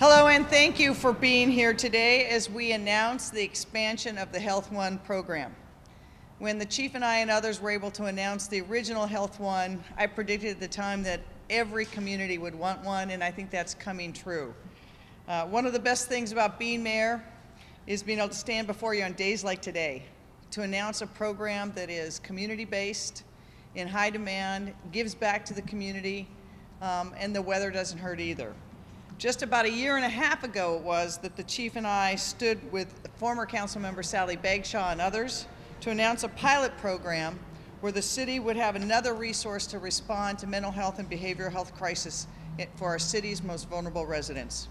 Hello, and thank you for being here today as we announce the expansion of the Health One program. When the chief and I and others were able to announce the original Health One, I predicted at the time that every community would want one, and I think that's coming true. Uh, one of the best things about being mayor is being able to stand before you on days like today to announce a program that is community-based, in high demand, gives back to the community, um, and the weather doesn't hurt either. Just about a year and a half ago it was that the chief and I stood with former council member Sally Bagshaw and others to announce a pilot program where the city would have another resource to respond to mental health and behavioral health crisis for our city's most vulnerable residents.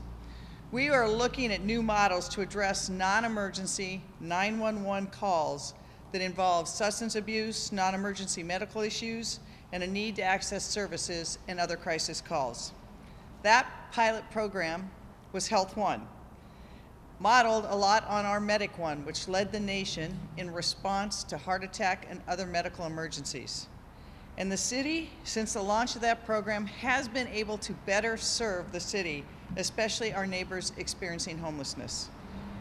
We are looking at new models to address non-emergency 911 calls that involve substance abuse, non-emergency medical issues, and a need to access services and other crisis calls. That pilot program was Health One, modeled a lot on our Medic One, which led the nation in response to heart attack and other medical emergencies. And the city, since the launch of that program, has been able to better serve the city, especially our neighbors experiencing homelessness.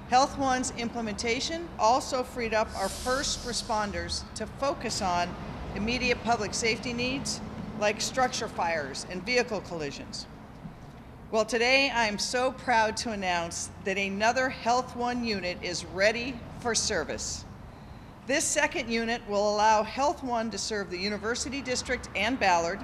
Health One's implementation also freed up our first responders to focus on immediate public safety needs like structure fires and vehicle collisions. Well, today I'm so proud to announce that another Health One unit is ready for service. This second unit will allow Health One to serve the University District and Ballard.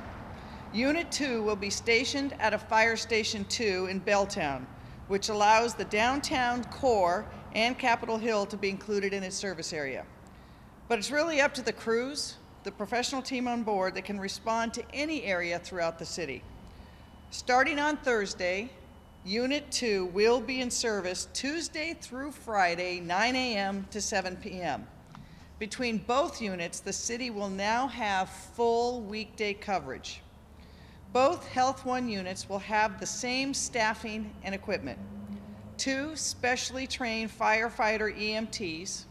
Unit 2 will be stationed at a Fire Station 2 in Belltown, which allows the downtown core and Capitol Hill to be included in its service area. But it's really up to the crews, the professional team on board that can respond to any area throughout the city. Starting on Thursday, Unit 2 will be in service Tuesday through Friday, 9 a.m. to 7 p.m. Between both units, the city will now have full weekday coverage. Both Health One units will have the same staffing and equipment. Two specially trained firefighter EMTs,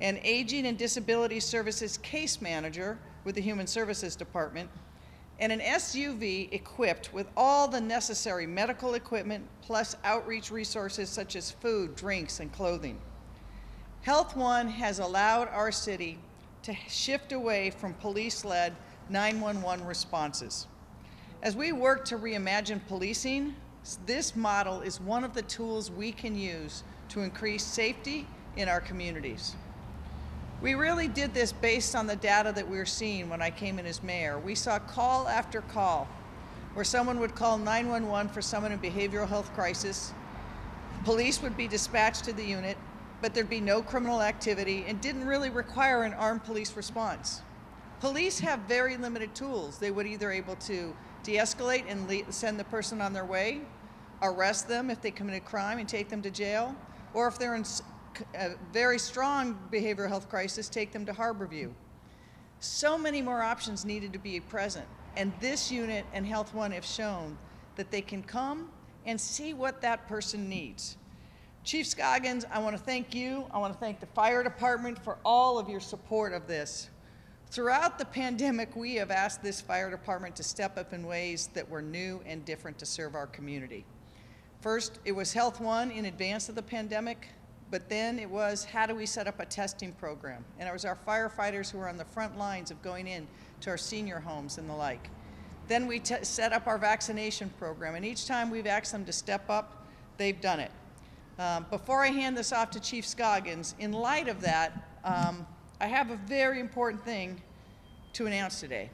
an aging and disability services case manager with the Human Services Department, and an SUV equipped with all the necessary medical equipment plus outreach resources such as food, drinks, and clothing. Health One has allowed our city to shift away from police-led 911 responses. As we work to reimagine policing, this model is one of the tools we can use to increase safety in our communities. We really did this based on the data that we were seeing when I came in as mayor. We saw call after call where someone would call 911 for someone in behavioral health crisis. Police would be dispatched to the unit, but there'd be no criminal activity and didn't really require an armed police response. Police have very limited tools. They would either be able to de-escalate and send the person on their way, arrest them if they committed a crime and take them to jail, or if they're in a very strong behavioral health crisis, take them to Harborview. So many more options needed to be present. And this unit and Health One have shown that they can come and see what that person needs. Chief Scoggins, I want to thank you. I want to thank the fire department for all of your support of this. Throughout the pandemic, we have asked this fire department to step up in ways that were new and different to serve our community. First, it was Health One in advance of the pandemic but then it was how do we set up a testing program? And it was our firefighters who were on the front lines of going in to our senior homes and the like. Then we set up our vaccination program, and each time we've asked them to step up, they've done it. Um, before I hand this off to Chief Scoggins, in light of that, um, I have a very important thing to announce today.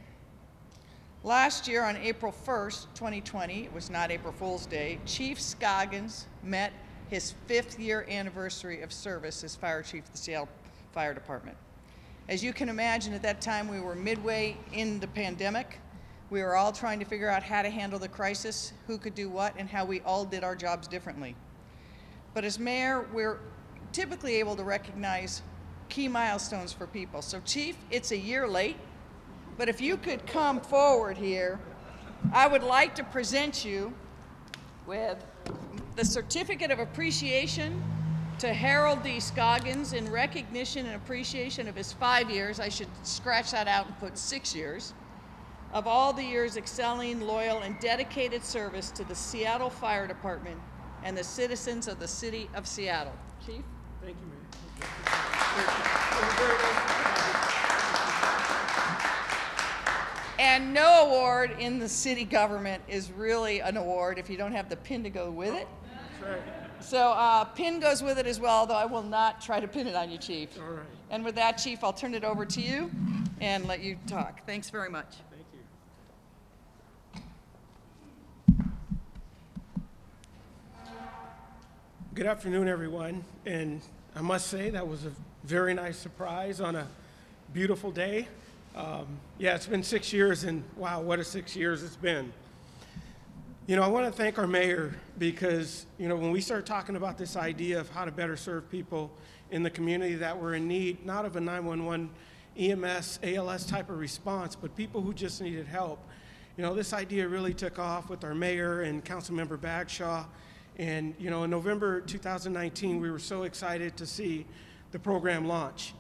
Last year on April 1st, 2020, it was not April Fool's Day, Chief Scoggins met his fifth year anniversary of service as fire chief of the Seattle Fire Department. As you can imagine, at that time we were midway in the pandemic. We were all trying to figure out how to handle the crisis, who could do what, and how we all did our jobs differently. But as mayor, we're typically able to recognize key milestones for people. So Chief, it's a year late, but if you could come forward here, I would like to present you with the Certificate of Appreciation to Harold D. Scoggins in recognition and appreciation of his five years, I should scratch that out and put six years, of all the years excelling, loyal, and dedicated service to the Seattle Fire Department and the citizens of the city of Seattle. Chief? Thank you, Mayor. Thank you very much. And no award in the city government is really an award if you don't have the pin to go with it. That's right. So uh, pin goes with it as well, though I will not try to pin it on you, Chief. All right. And with that, Chief, I'll turn it over to you and let you talk. Thanks very much. Thank you. Good afternoon, everyone. And I must say, that was a very nice surprise on a beautiful day. Um, yeah, it's been six years, and wow, what a six years it's been. You know, I want to thank our mayor because, you know, when we start talking about this idea of how to better serve people in the community that were in need, not of a 911 EMS, ALS type of response, but people who just needed help. You know, this idea really took off with our mayor and Councilmember Bagshaw. And, you know, in November 2019, we were so excited to see the program launch.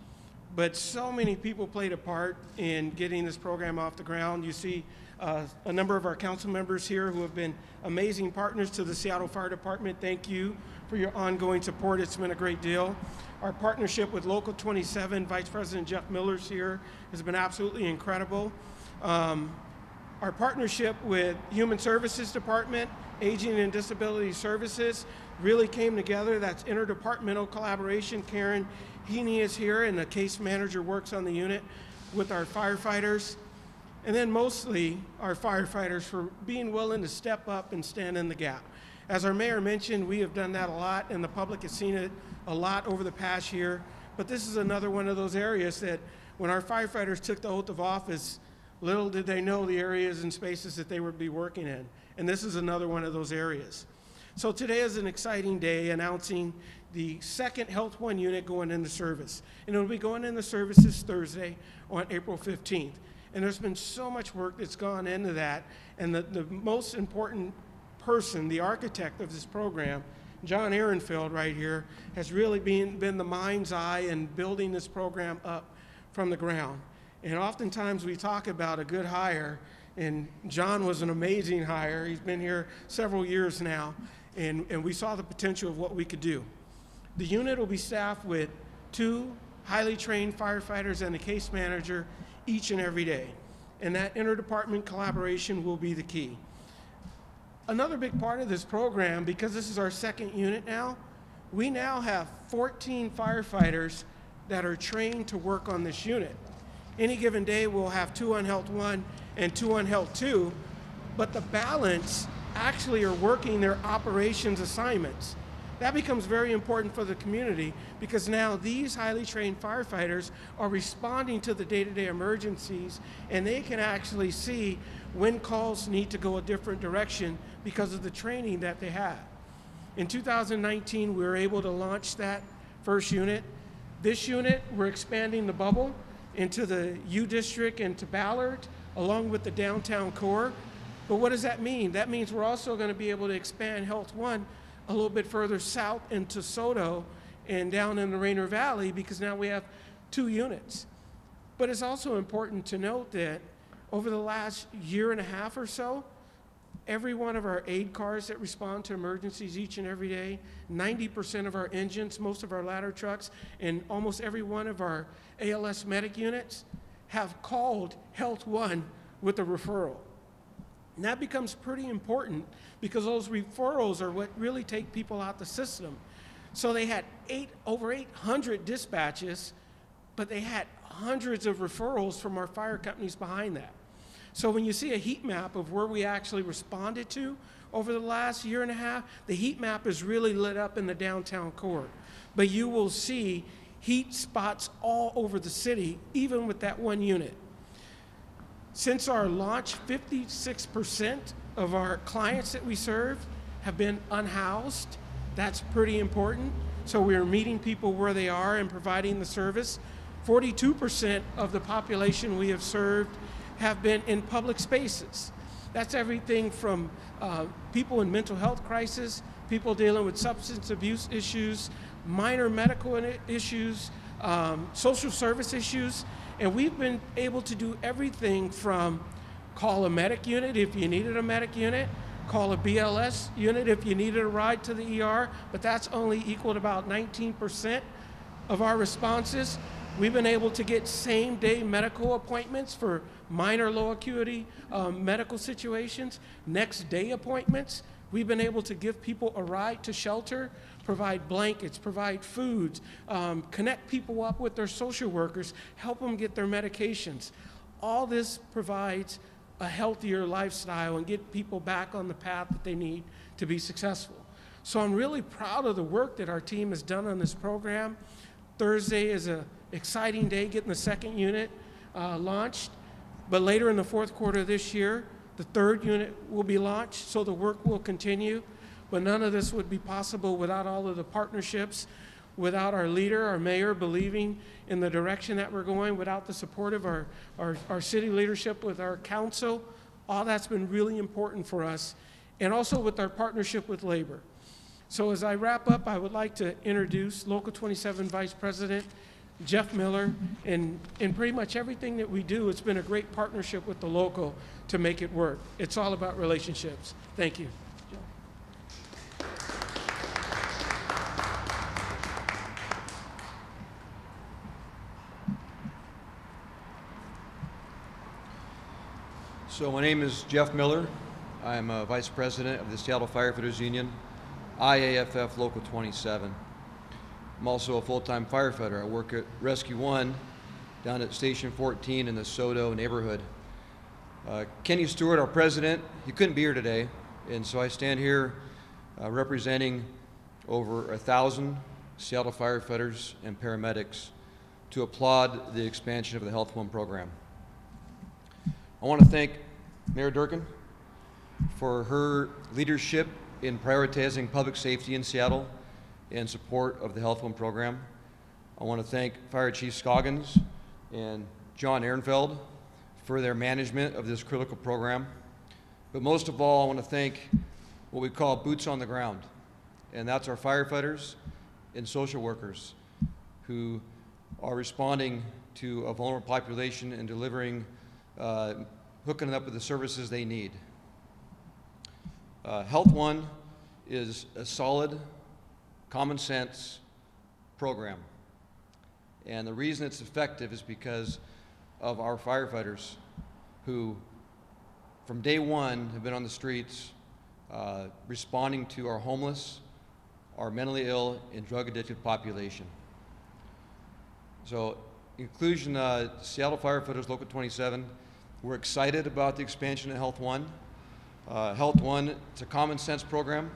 But so many people played a part in getting this program off the ground. You see uh, a number of our council members here who have been amazing partners to the Seattle Fire Department. Thank you for your ongoing support. It's been a great deal. Our partnership with Local 27, Vice President Jeff Miller's here, has been absolutely incredible. Um, our partnership with Human Services Department, Aging and Disability Services really came together. That's interdepartmental collaboration. Karen Heaney is here, and the case manager works on the unit with our firefighters. And then mostly our firefighters for being willing to step up and stand in the gap. As our mayor mentioned, we have done that a lot, and the public has seen it a lot over the past year. But this is another one of those areas that when our firefighters took the oath of office, little did they know the areas and spaces that they would be working in. And this is another one of those areas. So today is an exciting day announcing the second Health One unit going into service. And it'll be going into service this Thursday on April 15th. And there's been so much work that's gone into that. And the, the most important person, the architect of this program, Jon Ehrenfeld right here, has really been, been the mind's eye in building this program up from the ground. And oftentimes we talk about a good hire, and Jon was an amazing hire. He's been here several years now, and, and we saw the potential of what we could do. The unit will be staffed with two highly trained firefighters and a case manager each and every day. And that interdepartment collaboration will be the key. Another big part of this program, because this is our second unit now, we now have 14 firefighters that are trained to work on this unit. Any given day, we'll have two on Health 1 and two on Health 2, but the balance actually are working their operations assignments. That becomes very important for the community because now these highly trained firefighters are responding to the day to day emergencies and they can actually see when calls need to go a different direction because of the training that they have. In 2019, we were able to launch that first unit. This unit, we're expanding the bubble into the U District and to Ballard, along with the downtown core. But what does that mean? That means we're also going to be able to expand Health One a little bit further south into SODO and down in the Rainier Valley because now we have two units. But it's also important to note that over the last year and a half or so, every one of our aid cars that respond to emergencies each and every day, 90% of our engines, most of our ladder trucks, and almost every one of our ALS medic units have called Health One with a referral. And that becomes pretty important because those referrals are what really take people out the system. So they had eight, over 800 dispatches, but they had hundreds of referrals from our fire companies behind that. So when you see a heat map of where we actually responded to over the last year and a half, the heat map is really lit up in the downtown core. But you will see heat spots all over the city, even with that one unit. Since our launch, 56% of our clients that we serve have been unhoused. That's pretty important. So we are meeting people where they are and providing the service. 42% of the population we have served have been in public spaces. That's everything from uh, people in mental health crisis, people dealing with substance abuse issues, minor medical issues, um, social service issues, and we've been able to do everything from call a medic unit if you needed a medic unit, call a BLS unit if you needed a ride to the ER, but that's only equal to about 19% of our responses. We've been able to get same day medical appointments for minor low acuity um, medical situations, next day appointments. We've been able to give people a ride to shelter, provide blankets, provide foods, um, connect people up with their social workers, help them get their medications. All this provides a healthier lifestyle and get people back on the path that they need to be successful. So I'm really proud of the work that our team has done on this program. Thursday is an exciting day getting the second unit uh, launched, but later in the fourth quarter this year, the third unit will be launched, so the work will continue. But none of this would be possible without all of the partnerships, without our leader, our mayor, believing in the direction that we're going, without the support of our, our, our city leadership, with our council. All that's been really important for us, and also with our partnership with labor. So as I wrap up, I would like to introduce Local 27 Vice President Jeff Miller, and in pretty much everything that we do, it's been a great partnership with the local to make it work. It's all about relationships. Thank you. So my name is Jeff Miller. I'm a Vice President of the Seattle Firefighters Union, IAFF Local 27. I'm also a full-time firefighter. I work at Rescue One down at Station 14 in the SODO neighborhood. Uh, Kenny Stewart, our president, he couldn't be here today, and so I stand here uh, representing over a thousand Seattle firefighters and paramedics to applaud the expansion of the Health One program. I want to thank Mayor Durkan for her leadership in prioritizing public safety in Seattle in support of the Health One program. I want to thank Fire Chief Scoggins and Jon Ehrenfeld for their management of this critical program. But most of all, I want to thank what we call boots on the ground, and that's our firefighters and social workers who are responding to a vulnerable population and delivering, uh, hooking it up with the services they need. Uh, Health One is a solid, common sense program. And the reason it's effective is because of our firefighters who, from day one, have been on the streets uh, responding to our homeless, our mentally ill, and drug addicted population. So, inclusion, uh, Seattle Firefighters Local 27, we're excited about the expansion of Health One. Uh, Health One, it's a common sense program.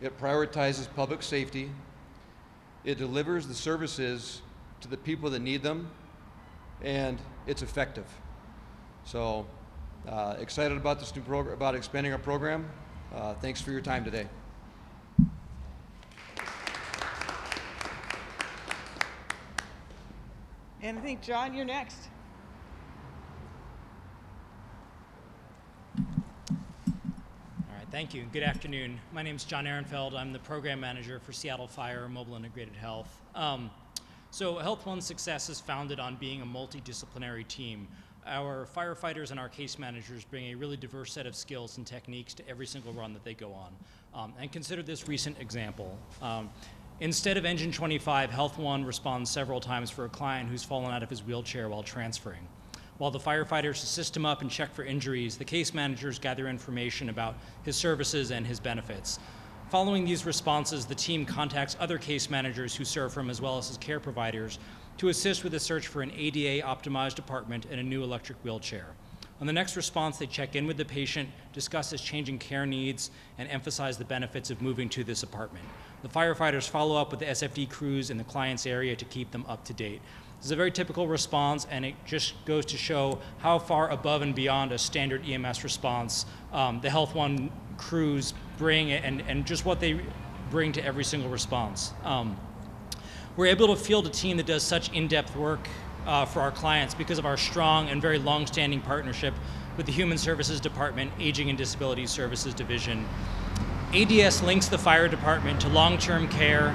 It prioritizes public safety. It delivers the services to the people that need them, and it's effective. So, uh, excited about this new program, about expanding our program. Uh, thanks for your time today. And I think, Jon, you're next. All right, thank you. Good afternoon. My name is Jon Ehrenfeld. I'm the program manager for Seattle Fire Mobile Integrated Health. Um, so, Health One's success is founded on being a multidisciplinary team. Our firefighters and our case managers bring a really diverse set of skills and techniques to every single run that they go on. Um, and consider this recent example. Um, instead of Engine 25, Health One responds several times for a client who's fallen out of his wheelchair while transferring. While the firefighters assist him up and check for injuries, the case managers gather information about his services and his benefits. Following these responses, the team contacts other case managers who serve him as well as his care providers to assist with the search for an ADA optimized apartment and a new electric wheelchair. On the next response, they check in with the patient, discuss his changing care needs, and emphasize the benefits of moving to this apartment. The firefighters follow up with the SFD crews in the client's area to keep them up to date. This is a very typical response, and it just goes to show how far above and beyond a standard EMS response um, the Health One crews bring and, and just what they bring to every single response. Um, we're able to field a team that does such in-depth work uh, for our clients because of our strong and very long-standing partnership with the Human Services Department, Aging and Disability Services Division. ADS links the fire department to long-term care,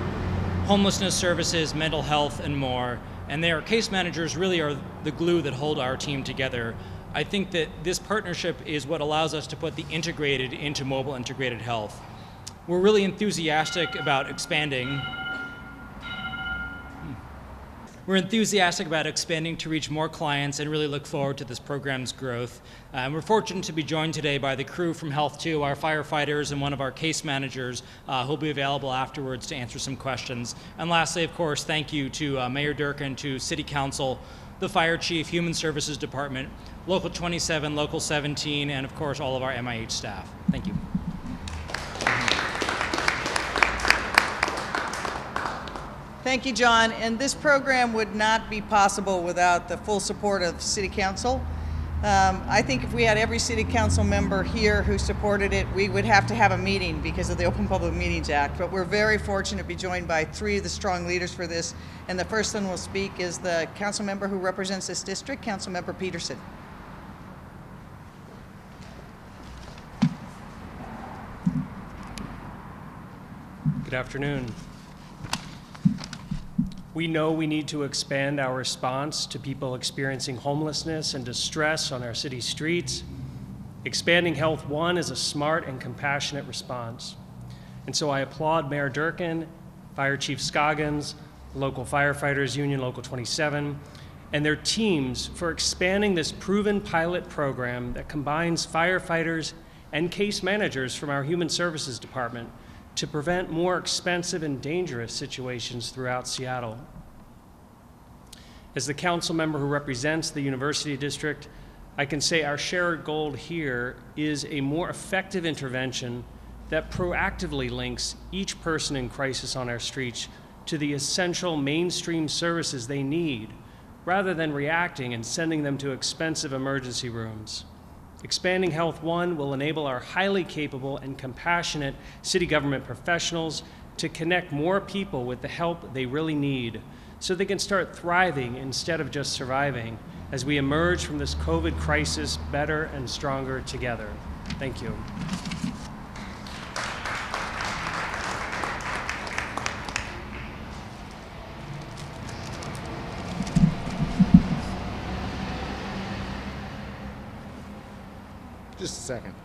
homelessness services, mental health, and more. And their case managers really are the glue that hold our team together. I think that this partnership is what allows us to put the integrated into mobile integrated health. We're really enthusiastic about expanding. We're enthusiastic about expanding to reach more clients and really look forward to this program's growth. Uh, and we're fortunate to be joined today by the crew from Health 2, our firefighters, and one of our case managers uh, who'll be available afterwards to answer some questions. And lastly, of course, thank you to uh, Mayor Durkan, to City Council, the Fire Chief, Human Services Department, Local 27, Local 17, and of course all of our MIH staff. Thank you. Thank you, Jon. And this program would not be possible without the full support of City Council. Um, I think if we had every City Council member here who supported it, we would have to have a meeting because of the Open Public Meetings Act. But we're very fortunate to be joined by three of the strong leaders for this. And the first one will speak is the council member who represents this district, Councilmember Pedersen. Good afternoon. We know we need to expand our response to people experiencing homelessness and distress on our city streets. Expanding Health One is a smart and compassionate response. And so I applaud Mayor Durkan, Fire Chief Scoggins, local firefighters union Local 27, and their teams for expanding this proven pilot program that combines firefighters and case managers from our Human Services Department to prevent more expensive and dangerous situations throughout Seattle. As the council member who represents the University District, I can say our shared goal here is a more effective intervention that proactively links each person in crisis on our streets to the essential mainstream services they need, rather than reacting and sending them to expensive emergency rooms. Expanding Health One will enable our highly capable and compassionate city government professionals to connect more people with the help they really need so they can start thriving instead of just surviving as we emerge from this COVID crisis better and stronger together. Thank you. Second.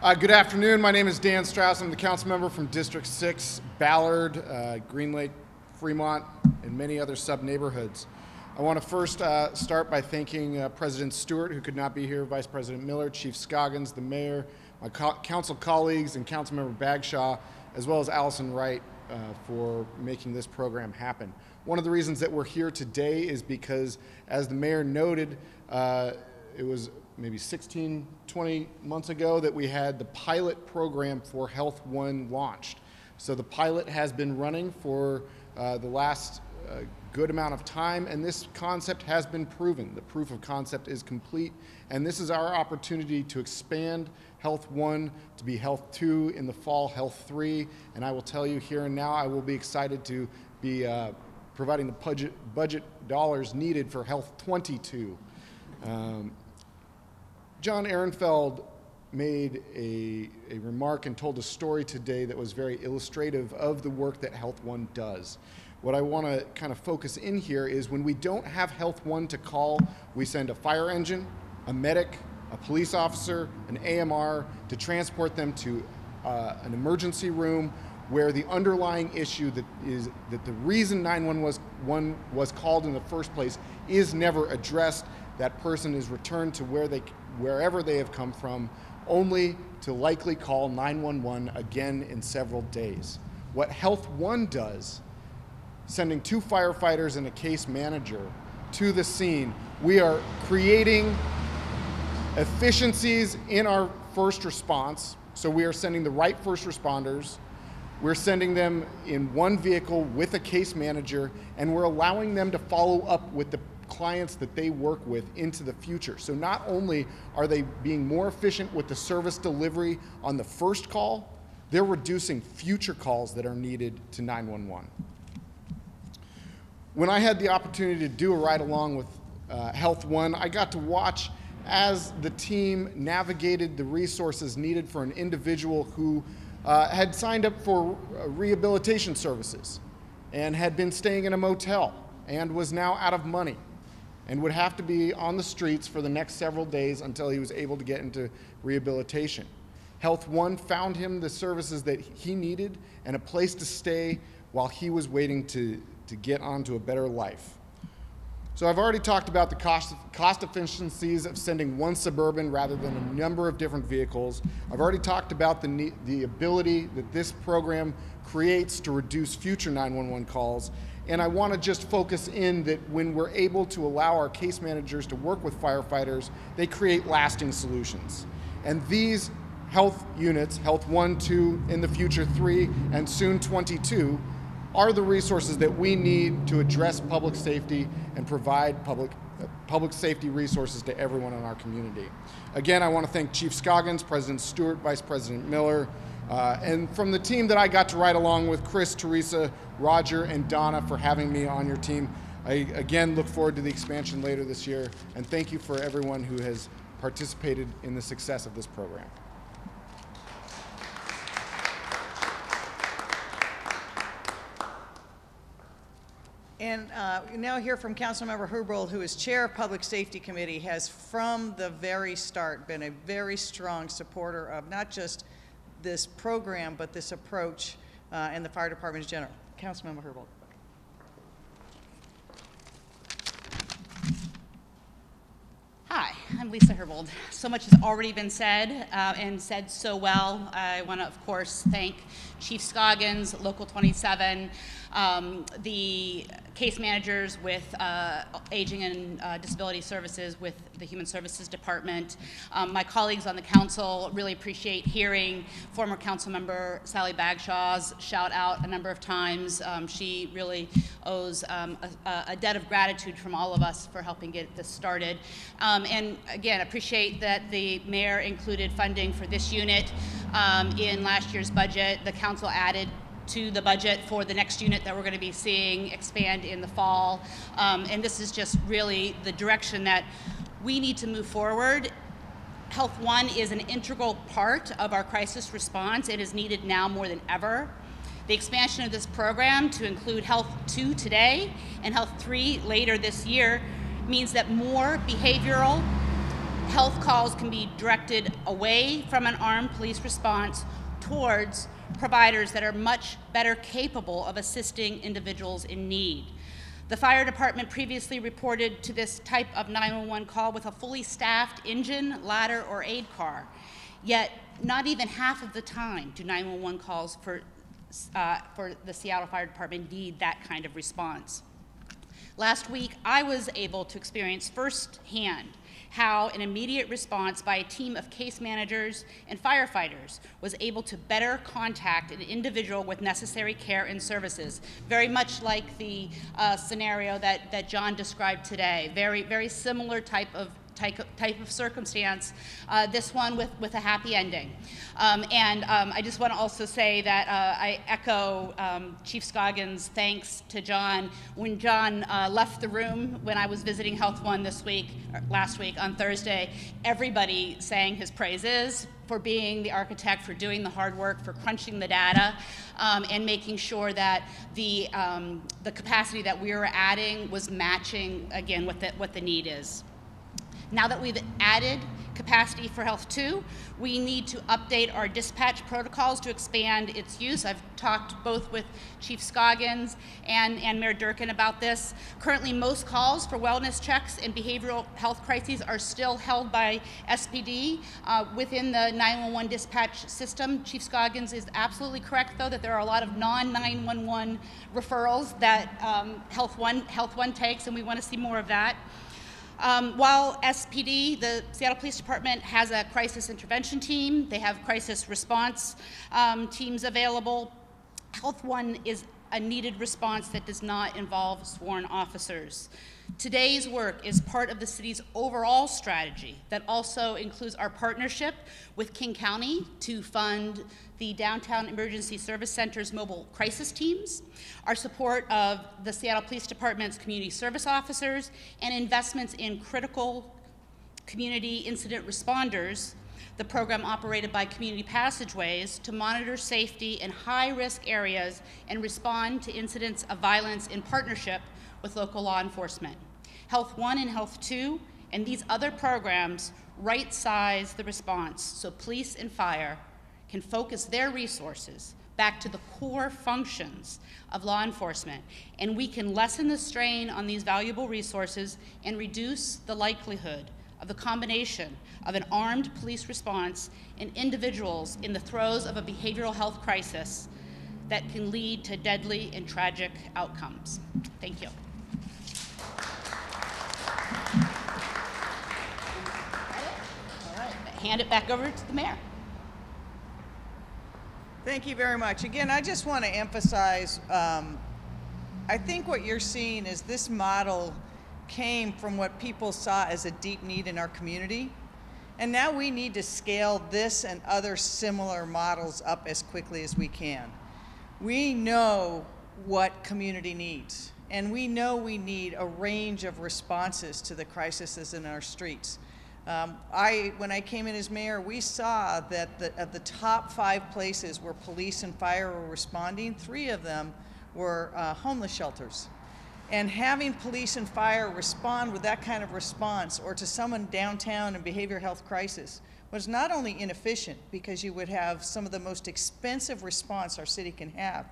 Uh, good afternoon. My name is Dan Strauss. I'm the council member from District 6, Ballard, uh, Green Lake, Fremont, and many other sub neighborhoods. I want to first uh, start by thanking uh, President Stewart, who could not be here, Vice President Miller, Chief Scoggins, the mayor, my co- council colleagues, and Councilmember Bagshaw, as well as Allison Wright uh, for making this program happen. One of the reasons that we're here today is because, as the mayor noted, uh, it was maybe 16, 20 months ago that we had the pilot program for Health One launched. So the pilot has been running for uh, the last uh, good amount of time, and this concept has been proven. The proof of concept is complete, and this is our opportunity to expand Health One to be Health Two in the fall, Health Three, and I will tell you here and now, I will be excited to be uh, providing the budget, budget dollars needed for Health 22. Um, Jon Ehrenfeld made a, a remark and told a story today that was very illustrative of the work that Health One does. What I want to kind of focus in here is when we don't have Health One to call, we send a fire engine, a medic, a police officer, an AMR to transport them to uh, an emergency room where the underlying issue that is that the reason 911 was, one was called in the first place is never addressed. That person is returned to where they wherever they have come from, only to likely call 911 again in several days. What Health One does, sending two firefighters and a case manager to the scene, we are creating efficiencies in our first response. So we are sending the right first responders. We're sending them in one vehicle with a case manager, and we're allowing them to follow up with the clients that they work with into the future. So not only are they being more efficient with the service delivery on the first call, they're reducing future calls that are needed to 911. When I had the opportunity to do a ride along with uh, Health One, I got to watch as the team navigated the resources needed for an individual who uh, had signed up for uh, rehabilitation services. and had been staying in a motel and was now out of money and would have to be on the streets for the next several days until he was able to get into rehabilitation. Health One found him the services that he needed and a place to stay while he was waiting to, to get onto a better life. So I've already talked about the cost, cost efficiencies of sending one Suburban rather than a number of different vehicles. I've already talked about the, the ability that this program creates to reduce future 911 calls. And I want to just focus in that when we're able to allow our case managers to work with firefighters, they create lasting solutions. And these health units, Health 1, 2, in the future 3, and soon 22, are the resources that we need to address public safety and provide public, public safety resources to everyone in our community. Again, I want to thank Chief Scoggins, President Stewart, Vice President Miller, uh, and from the team that I got to ride along with, Chris, Teresa, Roger, and Donna for having me on your team. I again look forward to the expansion later this year, and thank you for everyone who has participated in the success of this program. And uh, now hear from Councilmember Herbold, who is Chair of Public Safety Committee, has from the very start been a very strong supporter of not just this program, but this approach uh, and the fire department in general. Councilmember Herbold. Hi, I'm Lisa Herbold. So much has already been said uh, and said so well. I want to, of course, thank Chief Scoggins, Local 27, um, the case managers with uh, Aging and uh, Disability Services with the Human Services Department. Um, my colleagues on the council really appreciate hearing former council member Sally Bagshaw's shout out a number of times. Um, she really owes um, a, a debt of gratitude from all of us for helping get this started. Um, and again, appreciate that the mayor included funding for this unit um, in last year's budget. The council added to the budget for the next unit that we're going to be seeing expand in the fall. Um, and this is just really the direction that we need to move forward. Health One is an integral part of our crisis response. It is needed now more than ever. The expansion of this program to include Health 2 today and Health 3 later this year means that more behavioral health calls can be directed away from an armed police response towards providers that are much better capable of assisting individuals in need. The fire department previously reported to this type of 911 call with a fully staffed engine, ladder, or aid car. Yet, not even half of the time do 911 calls for, uh, for the Seattle Fire Department need that kind of response. Last week, I was able to experience firsthand how an immediate response by a team of case managers and firefighters was able to better contact an individual with necessary care and services, very much like the uh, scenario that, that Jon described today. Very, very similar type of type, type of circumstance, uh, this one with, with a happy ending. Um, and um, I just want to also say that uh, I echo um, Chief Scoggins' thanks to Jon. When Jon uh, left the room when I was visiting Health One this week, last week on Thursday, everybody sang his praises for being the architect, for doing the hard work, for crunching the data, um, and making sure that the, um, the capacity that we were adding was matching, again, what the, what the need is. Now that we've added capacity for Health 2, we need to update our dispatch protocols to expand its use. I've talked both with Chief Scoggins and, and Mayor Durkan about this. Currently, most calls for wellness checks and behavioral health crises are still held by SPD uh, within the 911 dispatch system. Chief Scoggins is absolutely correct, though, that there are a lot of non-911 referrals that um, Health, One, Health One takes, and we want to see more of that. Um, while SPD, the Seattle Police Department, has a crisis intervention team, they have crisis response um, teams available. Health One is a needed response that does not involve sworn officers. Today's work is part of the city's overall strategy that also includes our partnership with King County to fund the Downtown Emergency Service Center's mobile crisis teams, our support of the Seattle Police Department's community service officers, and investments in critical community incident responders The program operated by Community Passageways to monitor safety in high-risk areas and respond to incidents of violence in partnership with local law enforcement. Health One and Health Two and these other programs right-size the response so police and fire can focus their resources back to the core functions of law enforcement, and we can lessen the strain on these valuable resources and reduce the likelihood of the combination of an armed police response and individuals in the throes of a behavioral health crisis that can lead to deadly and tragic outcomes. Thank you. All right, hand it back over to the mayor. Thank you very much. Again, I just want to emphasize, um, I think what you're seeing is this model came from what people saw as a deep need in our community. And now we need to scale this and other similar models up as quickly as we can. We know what community needs, and we know we need a range of responses to the crises in our streets. Um, I, when I came in as mayor, we saw that the, of the top five places where police and fire were responding, three of them were uh, homeless shelters. And having police and fire respond with that kind of response or to someone downtown in behavioral health crisis was not only inefficient because you would have some of the most expensive response our city can have,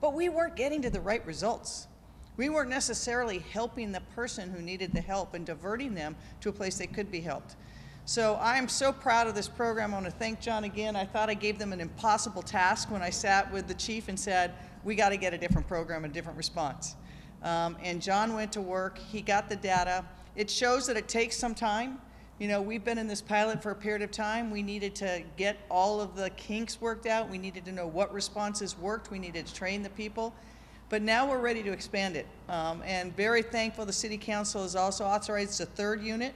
but we weren't getting to the right results. We weren't necessarily helping the person who needed the help and diverting them to a place they could be helped. So I'm so proud of this program. I want to thank Jon again. I thought I gave them an impossible task when I sat with the chief and said, we got to get a different program, a different response. Um, and Jon went to work. He got the data. It shows that it takes some time. You know, we've been in this pilot for a period of time. We needed to get all of the kinks worked out. We needed to know what responses worked. We needed to train the people. But now we're ready to expand it. Um, and very thankful the City Council has also authorized a third unit.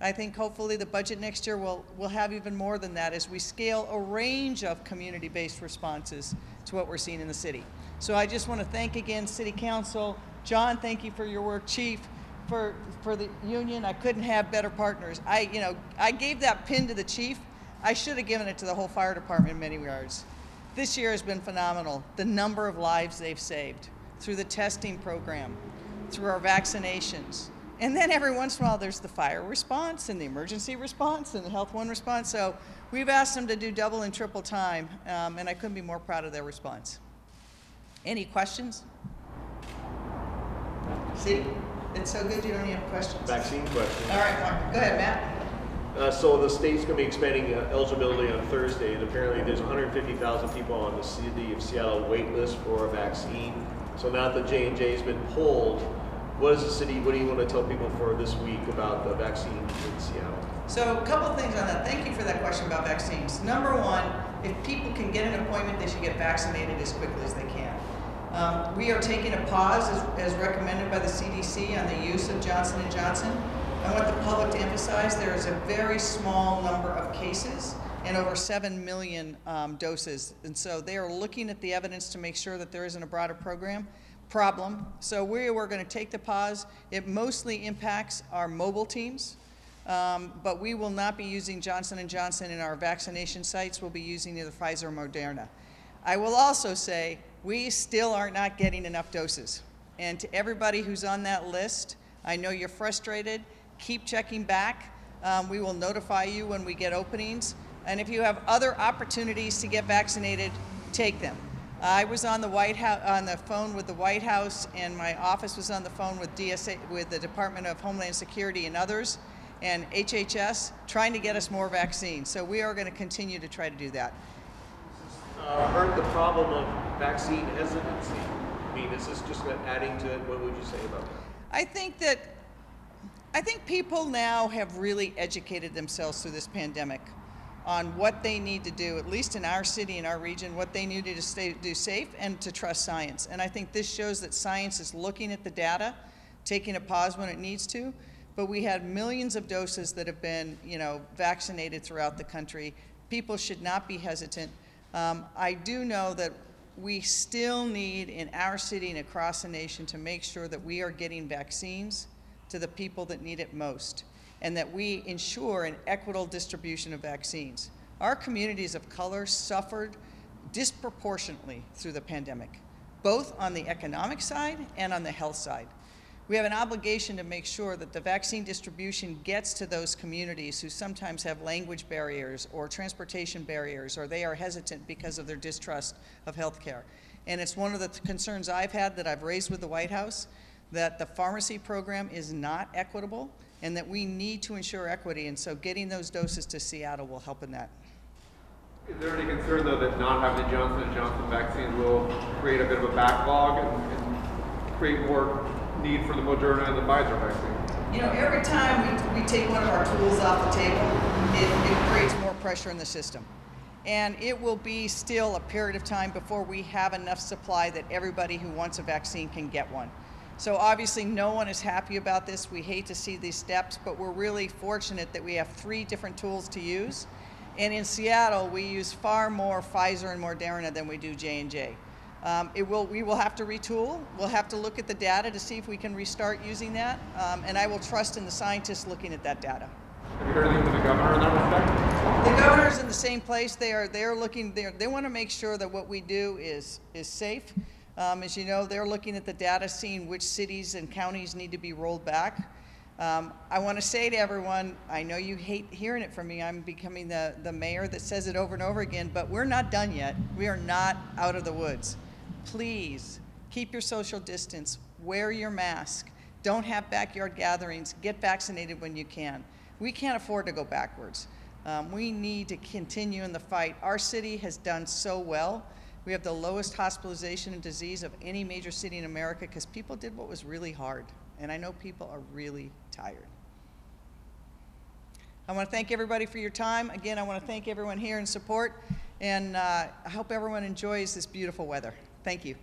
I think hopefully the budget next year will, will have even more than that as we scale a range of community-based responses to what we're seeing in the city. So I just want to thank again City Council. Jon, thank you for your work. Chief, for, for the union. I couldn't have better partners. I, you know, I gave that pin to the chief. I should have given it to the whole fire department in many regards. This year has been phenomenal. The number of lives they've saved through the testing program, through our vaccinations. And then every once in a while, there's the fire response and the emergency response and the Health One response. So we've asked them to do double and triple time, um, and I couldn't be more proud of their response. Any questions? See, it's so good you don't even have questions. Vaccine question. All right, Mark, go ahead, Matt. Uh, so the state's going to be expanding uh, eligibility on Thursday, and apparently there's 150,000 people on the city of Seattle wait list for a vaccine. So now that J and J has been pulled, what is the city? What do you want to tell people for this week about the vaccine in Seattle? So a couple things on that. Thank you for that question about vaccines. Number one, if people can get an appointment, they should get vaccinated as quickly as they can. Um, we are taking a pause, as, as recommended by the CDC, on the use of Johnson & Johnson. I want the public to emphasize there is a very small number of cases and over 7 million um, doses. And so they are looking at the evidence to make sure that there isn't a broader program problem. So we were going to take the pause. It mostly impacts our mobile teams. Um, but we will not be using Johnson & Johnson in our vaccination sites. We'll be using either Pfizer or Moderna. I will also say we still are not getting enough doses. And to everybody who's on that list, I know you're frustrated. Keep checking back. Um, we will notify you when we get openings. And if you have other opportunities to get vaccinated, take them. I was on the White House on the phone with the White House, and my office was on the phone with DSA, with the Department of Homeland Security and others, and HHS, trying to get us more vaccines. So we are going to continue to try to do that. Uh, heard the problem of vaccine hesitancy. I mean, is this just adding to it? What would you say about that? I think that I think people now have really educated themselves through this pandemic on what they need to do, at least in our city, in our region, what they need to stay, do safe and to trust science. And I think this shows that science is looking at the data, taking a pause when it needs to. But we had millions of doses that have been, you know, vaccinated throughout the country. People should not be hesitant. Um, I do know that we still need in our city and across the nation to make sure that we are getting vaccines to the people that need it most. and that we ensure an equitable distribution of vaccines. Our communities of color suffered disproportionately through the pandemic, both on the economic side and on the health side. We have an obligation to make sure that the vaccine distribution gets to those communities who sometimes have language barriers or transportation barriers, or they are hesitant because of their distrust of healthcare. And it's one of the concerns I've had that I've raised with the White House, that the pharmacy program is not equitable, and that we need to ensure equity, and so getting those doses to Seattle will help in that. Is there any concern, though, that not having the Johnson Johnson vaccine will create a bit of a backlog and, and create more need for the Moderna and the Pfizer vaccine? You know, every time we, we take one of our tools off the table, it, it creates more pressure in the system. And it will be still a period of time before we have enough supply that everybody who wants a vaccine can get one. So obviously, no one is happy about this. We hate to see these steps, but we're really fortunate that we have three different tools to use. And in Seattle, we use far more Pfizer and Moderna than we do J&J. Um, it will, we will have to retool. We'll have to look at the data to see if we can restart using that. Um, and I will trust in the scientists looking at that data. Have you heard anything from the governor in that respect? The governor's in the same place. They are, they're looking, they're, they want to make sure that what we do is, is safe. Um, as you know, they're looking at the data, seeing which cities and counties need to be rolled back. Um, I want to say to everyone, I know you hate hearing it from me. I'm becoming the, the mayor that says it over and over again, but we're not done yet. We are not out of the woods. Please keep your social distance, wear your mask, don't have backyard gatherings, get vaccinated when you can. We can't afford to go backwards. Um, we need to continue in the fight. Our city has done so well. We have the lowest hospitalization and disease of any major city in America because people did what was really hard. And I know people are really tired. I want to thank everybody for your time. Again, I want to thank everyone here in support. And uh, I hope everyone enjoys this beautiful weather. Thank you.